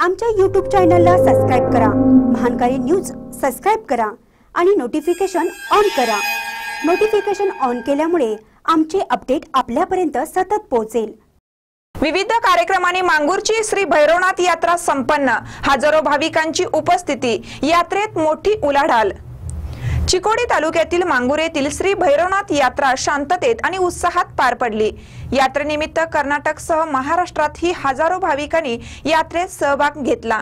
आमच्या यूट्यूब चॅनलला सबस्क्राईब करा. महानकारी न्यूज सबस्क्राईब करा आणि नोटिफिकेशन ऑन करा. नोटिफिकेशन ऑन केल्यामुळे आमचे अपडेट आपल्यापर्यंत सतत पोहोचेल. विविध कार्यक्रमाने मांगूरची श्री भैरवनाथ यात्रा संपन्न. हजारो भाविकांची उपस्थिती. यात्रेत मोठी उलाढाल. चिकोडी तालुक्यातील मांगुर येथील श्री भैरवनाथ यात्रा शांततेत आणि उत्साहात पार पडली. यात्रेनिमित्त कर्नाटकसह महाराष्ट्रातही हजारो भाविकांनी यात्रेत सहभाग घेतला.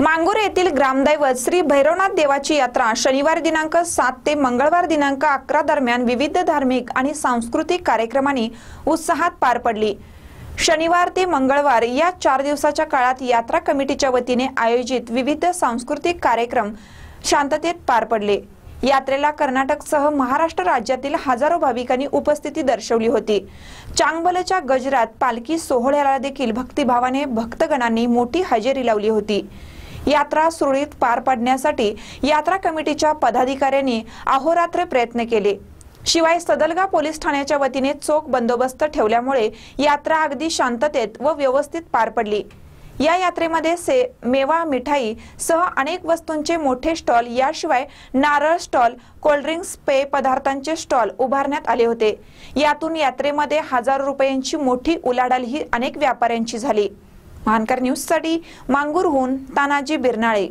मांगूर येथील ग्रामदैवत श्री भैरवनाथ देवाची यात्रा शनिवार दिनांक सात ते मंगळवार दिनांक अकरा दरम्यान विविध धार्मिक आणि सांस्कृतिक कार्यक्रमांनी उत्साहात पार पडली. शनिवार ते मंगळवार या चार दिवसाच्या काळात यात्रा कमिटीच्या वतीने आयोजित विविध सांस्कृतिक कार्यक्रम शांततेत पार पडले. यात्रेला कर्नाटकसह महाराष्ट्र राज्यातील हजारो भाविकांनी उपस्थिती दर्शवली होती. चांगबलच्या गजरात पालखी सोहळ्याला देखील भक्तिभावाने भक्तगणांनी मोठी हजेरी लावली होती. यात्रा सुरळीत पार पाडण्यासाठी यात्रा कमिटीच्या पदाधिकाऱ्यांनी अहोरात्र प्रयत्न केले. शिवाय सदलगा पोलीस ठाण्याच्या वतीने चोख बंदोबस्त ठेवल्यामुळे यात्रा अगदी शांततेत व व्यवस्थित पार पडली. या यात्रेमध्ये से मेवा मिठाई सह अनेक वस्तूंचे मोठे स्टॉल याशिवाय नारळ स्टॉल कोल्ड्रिंक्स पेय पदार्थांचे स्टॉल उभारण्यात आले होते. यातून यात्रेमध्ये हजारो रुपयांची मोठी उलाढाल ही अनेक व्यापाऱ्यांची झाली. महानकर न्यूजसाठी मांगूरहून तानाजी बिरनाळे.